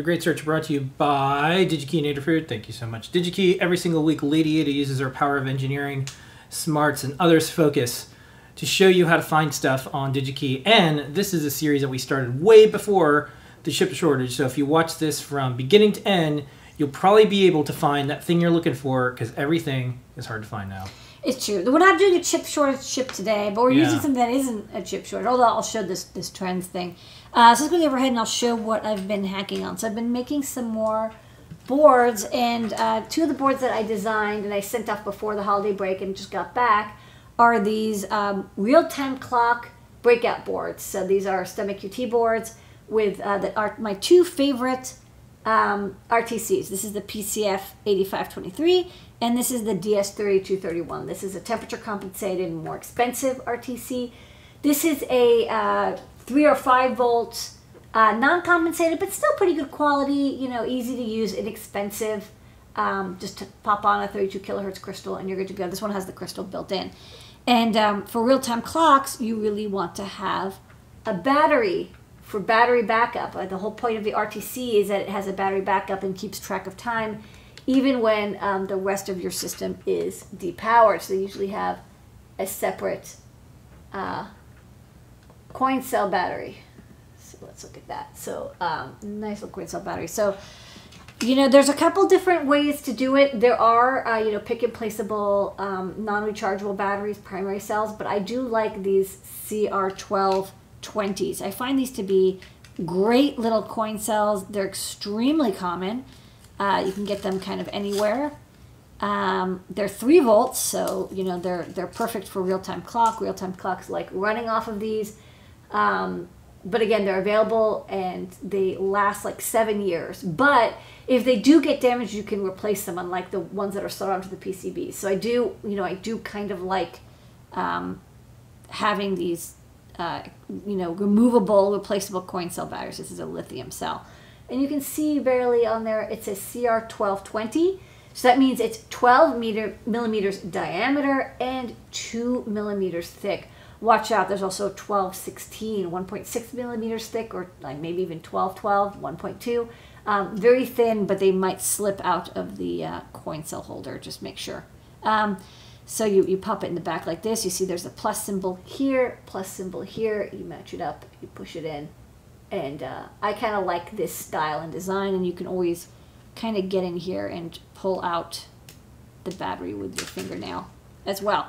The Great Search brought to you by DigiKey and Adafruit. Thank you so much. DigiKey, every single week, Lady Ada uses her power of engineering, smarts, and others focus to show you how to find stuff on DigiKey. And this is a series that we started way before the chip shortage. So if you watch this from beginning to end, you'll probably be able to find that thing you're looking for because everything is hard to find now. It's true. We're not doing a chip shortage chip today, but we're Yeah. using something that isn't a chip shortage. Although I'll show this this trends thing. Uh, so let's go over ahead and I'll show what I've been hacking on. So I've been making some more boards, and uh, two of the boards that I designed and I sent off before the holiday break and just got back are these um, real time clock breakout boards. So these are STEMMA QT boards with uh, that are my two favorite um, RTCs. This is the PCF 8523 and this is the DS3231. This is a temperature compensated, more expensive RTC. This is a uh, three or five volts, uh, non-compensated, but still pretty good quality. You know, easy to use, inexpensive. Um, just to pop on a 32 kilohertz crystal and you're good to go. This one has the crystal built in. And um, for real-time clocks, you really want to have a battery for battery backup. Uh, the whole point of the RTC is that it has a battery backup and keeps track of time, even when um, the rest of your system is depowered. So they usually have a separate uh, coin cell battery. So let's look at that. So um, nice little coin cell battery. So you know, there's a couple different ways to do it. There are, uh, you know, pick and placeable, um, non-rechargeable batteries, primary cells, but I do like these CR1220s. I find these to be great little coin cells. They're extremely common. Uh, you can get them kind of anywhere. Um, they're three volts, so you know they're they're perfect for real-time clock. Real-time clocks like running off of these. Um, but again, they're available and they last like seven years. But if they do get damaged, you can replace them, unlike the ones that are sold onto the PCBs. So I do, you know, I do kind of like um, having these, uh, you know, removable, replaceable coin cell batteries. This is a lithium cell. And you can see barely on there, it says CR1220. So that means it's 12 meter, millimeters diameter and 2 millimeters thick. Watch out, there's also 1216, 1.6 millimeters thick, or like maybe even 1212, 1.2. Um, very thin, but they might slip out of the uh, coin cell holder. Just make sure. Um, so you, you pop it in the back like this. You see there's a plus symbol here, plus symbol here. You match it up, you push it in. And uh, I kind of like this style and design, and you can always kind of get in here and pull out the battery with your fingernail as well.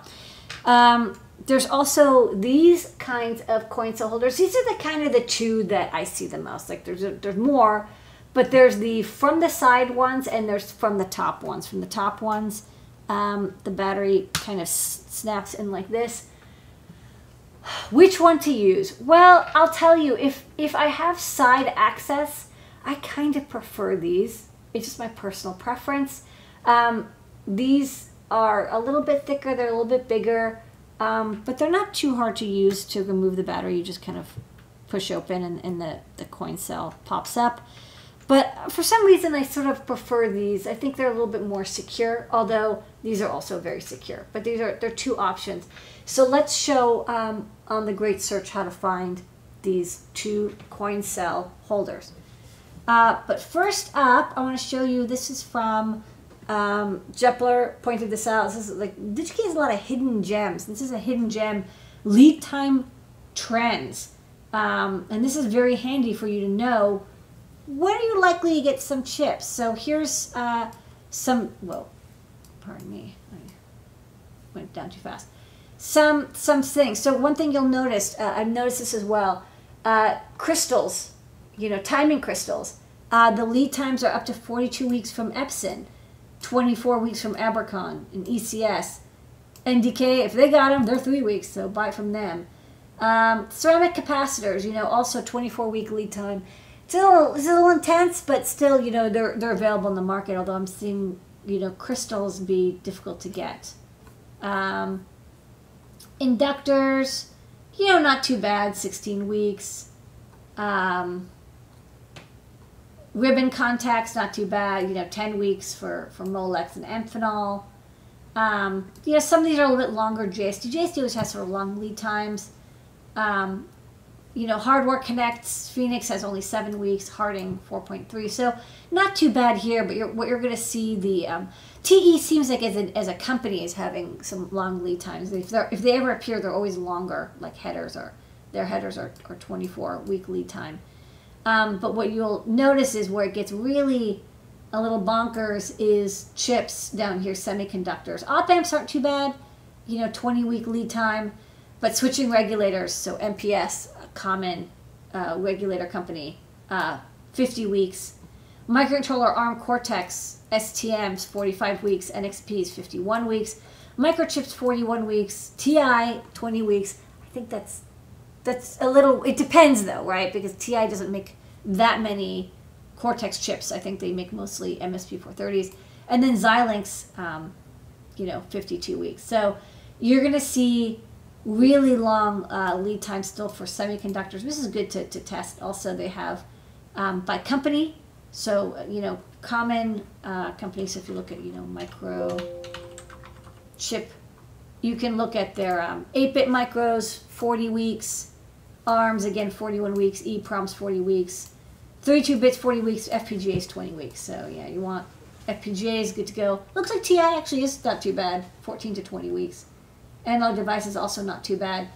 Um, there's also these kinds of coin cell holders. These are the kind of the two that I see the most. Like there's a, there's more, but there's the from the side ones and there's from the top ones. From the top ones, um, the battery kind of snaps in like this. Which one to use? Well, I'll tell you. If if I have side access, I kind of prefer these. It's just my personal preference. Um, these are a little bit thicker. They're a little bit bigger, um, but they're not too hard to use to remove the battery. You just kind of push open and, and the, the coin cell pops up. But for some reason, I sort of prefer these. I think they're a little bit more secure, although these are also very secure. But these are they're two options. So let's show um, on the Great Search how to find these two coin cell holders. Uh, but first up, I want to show you. This is from um, Jepler. Pointed this out. This is like DigiKey has a lot of hidden gems. This is a hidden gem. Lead time trends, um, and this is very handy for you to know when are you likely to get some chips. So here's uh, some. Well, pardon me. I went down too fast. Some some things. So one thing you'll notice. Uh, I've noticed this as well. Uh, crystals you know, timing crystals. Uh, the lead times are up to 42 weeks from Epson, 24 weeks from Abracon and ECS. NDK, if they got them, they're three weeks, so buy from them. Um, ceramic capacitors, you know, also 24 week lead time. It's a little, it's a little intense, but still, you know, they're, they're available in the market, although I'm seeing, you know, crystals be difficult to get. Um, inductors, you know, not too bad, 16 weeks. Um, ribbon contacts, not too bad. You know, 10 weeks for, for Molex and Amphenol. Um, you know, some of these are a little bit longer. JST, JST always has sort of long lead times. Um, you know, Hardware Connects, Phoenix has only seven weeks, Harting 4.3. So not too bad here, but you're, what you're going to see the um, TE seems like as a, as a company is having some long lead times. If, if they ever appear, they're always longer, like headers are. Their headers are, are 24 week lead time. Um, but what you'll notice is where it gets really a little bonkers is chips down here, semiconductors. Op amps aren't too bad, you know, 20 week lead time. But switching regulators, so MPS, common uh, regulator company, uh, 50 weeks. Microcontroller ARM Cortex, STM's 45 weeks, NXP's 51 weeks. Microchips 41 weeks, TI 20 weeks. I think that's that's a little. It depends though, right? Because TI doesn't make that many Cortex chips. I think they make mostly MSP 430s, and then Xilinx, um, you know, 52 weeks. So you're gonna see really long uh, lead time still for semiconductors. This is good to, to test. Also, they have um, by company. So, you know, common uh, companies, if you look at, you know, micro chip, you can look at their um, 8-bit micros, 40 weeks, ARMS, again, 41 weeks, EEPROMs, 40 weeks, 32 bits, 40 weeks, FPGAs, 20 weeks. So, yeah, you want FPGAs, good to go. Looks like TI actually is not too bad, 14 to 20 weeks. Analog devices also not too bad.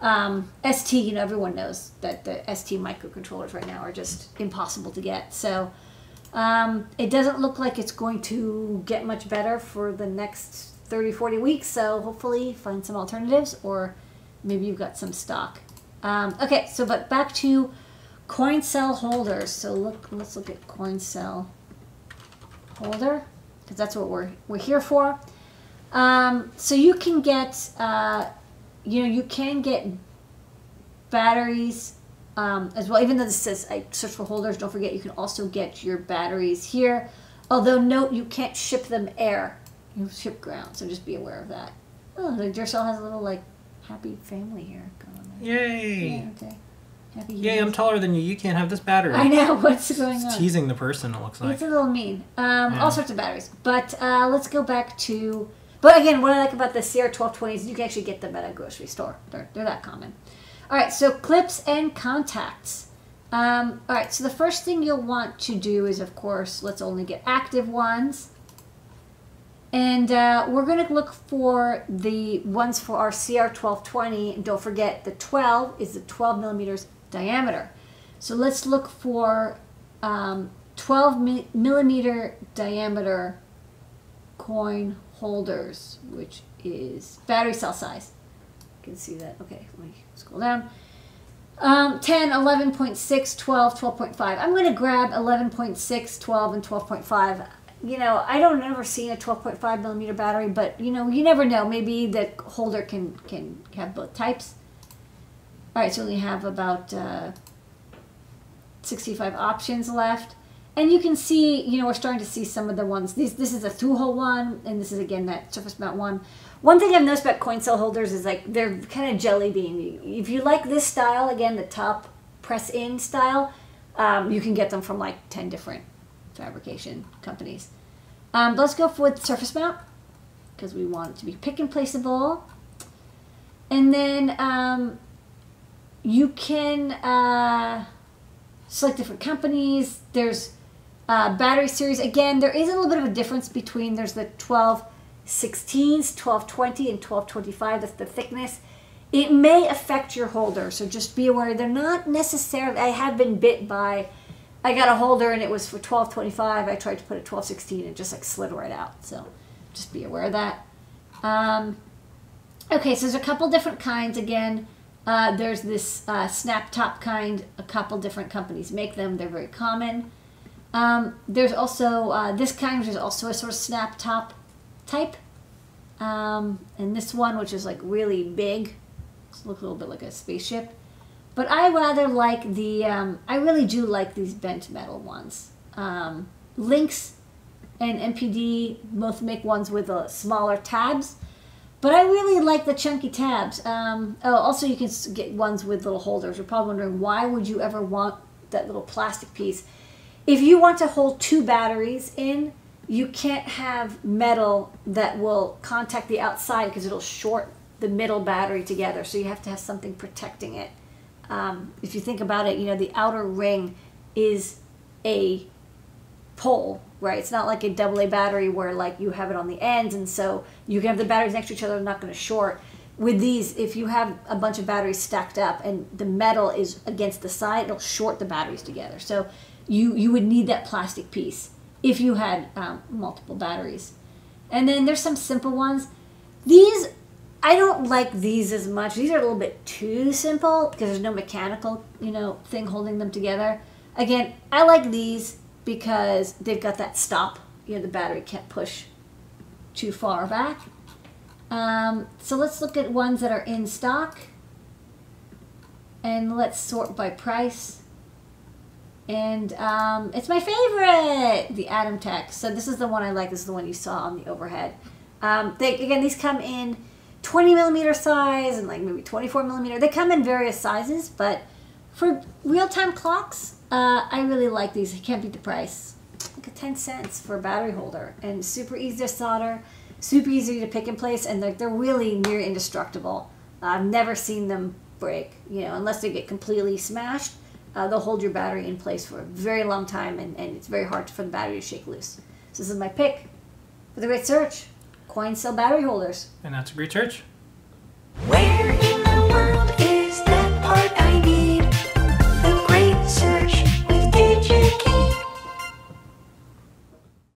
Um, ST, you know, everyone knows that the ST microcontrollers right now are just impossible to get. So um, it doesn't look like it's going to get much better for the next 30, 40 weeks. So hopefully find some alternatives or maybe you've got some stock. Um, okay, so but back to coin cell holders. So look, let's look at coin cell holder because that's what we're, we're here for. Um, so you can get, uh, you know, you can get batteries um, as well. Even though this says I search for holders, don't forget you can also get your batteries here. Although note you can't ship them air, you ship ground. So just be aware of that. Oh, the Duracell has a little like happy family here going on. Yay! Yeah, okay. Happy Yay, I'm taller than you. You can't have this battery. I know what's going It's on. teasing the person, it looks like. It's a little mean. Um, Yeah. All sorts of batteries. But uh, let's go back to. But again, what I like about the CR1220 is you can actually get them at a grocery store. They're, they're that common. All right, so clips and contacts. Um, all right, so the first thing you'll want to do is, of course, let's only get active ones. And uh, we're going to look for the ones for our CR1220. And don't forget, the 12 is the 12 millimeters diameter. So let's look for um, 12 mi- millimeter diameter coin holders, which is battery cell size. You can see that. Okay, let me scroll down. Um, 10, 11.6, 12, 12.5. I'm going to grab 11.6, 12, and 12.5. You know, I don't ever see a 12.5 millimeter battery, but you know, you never know. Maybe the holder can can have both types. All right, so we have about uh, 65 options left. And you can see, you know, we're starting to see some of the ones. These, this is a through-hole one, and this is again that surface mount one. One thing I've noticed about coin cell holders is like they're kind of jelly bean. If you like this style, again, the top press-in style, um, you can get them from like 10 different fabrication companies. Um, let's go with surface mount because we want it to be pick and placeable. And then um, you can uh, select different companies. There's uh, battery series. Again, there is a little bit of a difference between there's the 1216s, 1220, and 1225. That's the thickness. It may affect your holder, so just be aware. They're not necessarily. I have been bit by. I got a holder and it was for 1225. I tried to put a 1216 and just like slid right out. So just be aware of that. Um, okay, so there's a couple different kinds again. Uh, there's this uh, snap top kind. A couple different companies make them. They're very common. Um, there's also uh, this kind, is also a sort of snap top type. Um, and this one, which is like really big, looks a little bit like a spaceship. But I rather like the, um, I really do like these bent metal ones. Um, Linx and MPD both make ones with uh, smaller tabs. But I really like the chunky tabs. Um, oh, also you can get ones with little holders. You're probably wondering why would you ever want that little plastic piece? If you want to hold two batteries in, you can't have metal that will contact the outside because it'll short the middle battery together. So you have to have something protecting it. um, if you think about it, you know, the outer ring is a pole, right? It's not like a double A battery where like you have it on the ends, and so you can have the batteries next to each other, they're not going to short. With these, if you have a bunch of batteries stacked up and the metal is against the side, it'll short the batteries together. So you you would need that plastic piece if you had um, multiple batteries. And then there's some simple ones. These I don't like these as much. These are a little bit too simple because there's no mechanical, you know, thing holding them together. Again, I like these because they've got that stop. You know, the battery can't push too far back. Um, so let's look at ones that are in stock. And let's sort by price. And um, it's my favorite, the Adam Tech. So this is the one I like. This is the one you saw on the overhead. Um, they, again, these come in 20 millimeter size and like maybe 24 millimeter. They come in various sizes, but for real-time clocks, uh, I really like these. I can't beat the price. Like a 10 cents for a battery holder and super easy to solder, super easy to pick in place, and they're, they're really near indestructible. I've never seen them break, you know, unless they get completely smashed. Uh, they'll hold your battery in place for a very long time, and, and it's very hard for the battery to shake loose. So this is my pick for the great search. Coin cell battery holders. And that's a great church. Where in